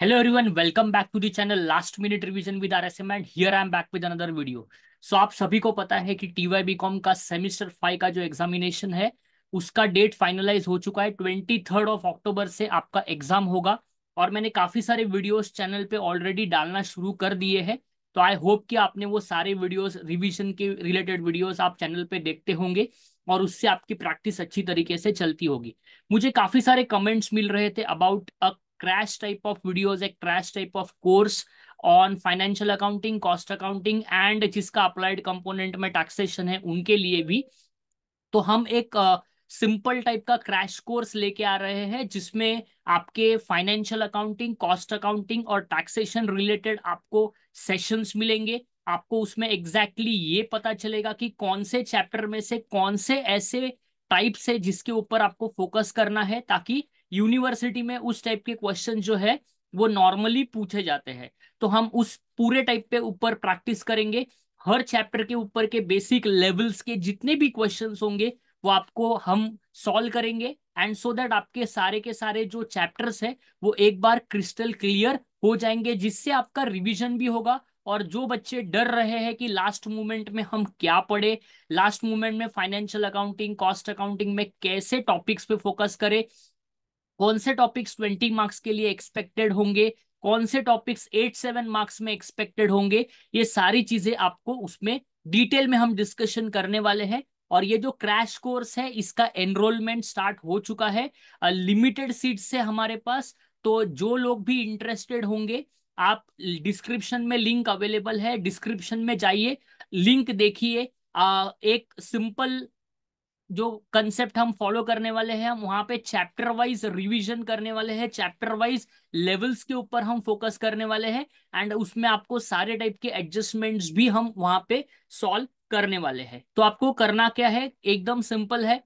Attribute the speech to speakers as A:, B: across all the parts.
A: Hello everyone, welcome back to the channel. Last Minute Revision with RSM and here I am back with another video. So आप सभी को पता है कि T Y B com का semester five का जो एग्जामिनेशन है उसका डेट फाइनलाइज हो चुका है ट्वेंटी थर्ड ऑफ़ अक्टूबर से आपका एग्ज़ाम होगा। और मैंने काफ़ी सारे वीडियोस चैनल पे ऑलरेडी डालना शुरू कर दिए हैं। तो आई होप कि आपने वो सारे वीडियोस रिवीजन के रिलेटेड वीडियोस आप चैनल पे देखते होंगे और उससे आपकी प्रैक्टिस अच्छी तरीके से चलती होगी। मुझे काफ़ी सारे कमेंट्स मिल रहे थे about a crash type of videos एक crash type of course on financial accounting, cost accounting, and जिसका applied component में taxation है, उनके लिए भी। तो हम एक सिंपल टाइप का क्रैश कोर्स लेके आ रहे हैं, जिसमें आपके फाइनेंशियल अकाउंटिंग कॉस्ट अकाउंटिंग और टैक्सेशन रिलेटेड आपको सेशंस मिलेंगे। आपको उसमें एग्जैक्टली exactly ये पता चलेगा कि कौन से चैप्टर में से कौन से ऐसे टाइप्स है जिसके ऊपर आपको फोकस करना है, ताकि यूनिवर्सिटी में उस टाइप के क्वेश्चन जो है, वो नॉर्मली पूछे जाते हैं। तो हम उस पूरे टाइप पे ऊपर प्रैक्टिस करेंगे। हर चैप्टर के ऊपर के बेसिक लेवल्स के जितने भी क्वेश्चंस होंगे, वो आपको हम सॉल्व करेंगे। एंड सो दैट आपके सारे के सारे जो चैप्टर्स है, वो एक बार क्रिस्टल क्लियर हो जाएँगे, जिससे आपका रिविजन भी होगा। और जो बच्चे डर रहे हैं कि लास्ट मोमेंट में हम क्या पढ़े, लास्ट मोमेंट में फाइनेंशियल अकाउंटिंग, कॉस्ट अकाउंटिंग में कैसे टॉपिक्स पे फोकस करें कौन से टॉपिक्स ट्वेंटी मार्क्स के लिए एक्सपेक्टेड होंगे? कौन से टॉपिक्स एट सेवन मार्क्स में एक्सपेक्टेड होंगे? ये सारी चीज़ें आपको उसमें डिटेल में हम डिस्कशन करने वाले हैं। और ये जो क्रैश कोर्स है, इसका एनरोलमेंट स्टार्ट हो चुका है। लिमिटेड सीट्स है हमारे पास तो जो लोग भी इंटरेस्टेड होंगे, आप डिस्क्रिप्शन में लिंक अवेलेबल है। डिस्क्रिप्शन में जाइए। लिंक देखिए। एक सिंपल जो कंसेप्ट हम फॉलो करने वाले हैं, हम वहाँ पे चैप्टर वाइज रिवीजन करने वाले हैं चैप्टर वाइज लेवल्स के ऊपर हम फोकस करने वाले हैं एंड उसमें आपको सारे टाइप के एडजस्टमेंट्स भी हम वहाँ पे सॉल्व करने वाले हैं। तो आपको करना क्या है? एकदम सिंपल है।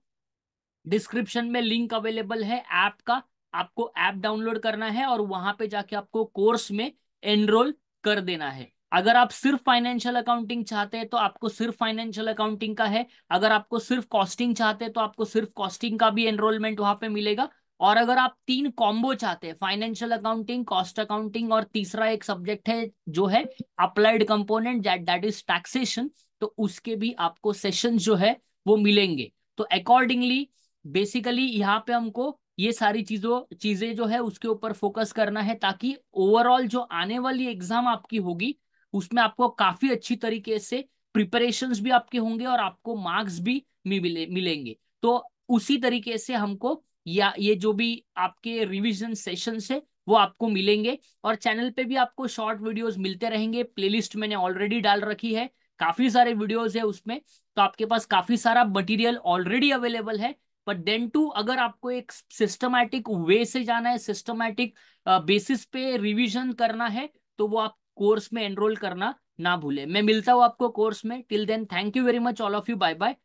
A: डिस्क्रिप्शन में लिंक अवेलेबल है ऐप का। आपको ऐप डाउनलोड करना है और वहाँ पे जाके आपको कोर्स में एनरोल कर देना है। अगर आप सिर्फ़ फाइनेंशियल अकाउंटिंग चाहते हैं तो आपको सिर्फ़ फाइनेंशियल अकाउंटिंग का है। अगर आपको सिर्फ़ कॉस्टिंग चाहते हैं तो आपको सिर्फ़ कॉस्टिंग का भी एनरोलमेंट वहाँ पे मिलेगा। और अगर आप तीन कॉम्बो चाहते हैं फाइनेंशियल अकाउंटिंग कॉस्ट अकाउंटिंग और तीसरा एक सब्जेक्ट है, जो है applied component that is taxation तो उसके भी आपको सेशन जो है, वो मिलेंगे। तो अकॉर्डिंगली बेसिकली यहाँ पे हमको ये सारी चीज़ों, चीज़ें जो है, उसके ऊपर फोकस करना है, ताकि ओवरऑल जो आने वाली एग्ज़ाम आपकी होगी उसमें आपको काफ़ी अच्छी तरीके से प्रिपरेशन भी आपके होंगे और आपको मार्क्स भी मिले, मिलेंगे। तो उसी तरीके से हमको या, ये जो भी आपके रिवीजन सेशंस है, वो आपको मिलेंगे। और चैनल पे भी आपको शॉर्ट वीडियोस मिलते रहेंगे। प्लेलिस्ट मैंने ऑलरेडी डाल रखी है। काफ़ी सारे वीडियोस है उसमें। तो आपके पास काफ़ी सारा मटेरियल ऑलरेडी अवेलेबल है। बट देन टू अगर आपको एक सिस्टमैटिक वे से जाना है सिस्टमैटिक बेसिस पे रिवीजन करना है तो वो आप कोर्स में एनरोल करना ना भूले। मैं मिलता हूँ आपको कोर्स में। Till then thank you very much all of you bye bye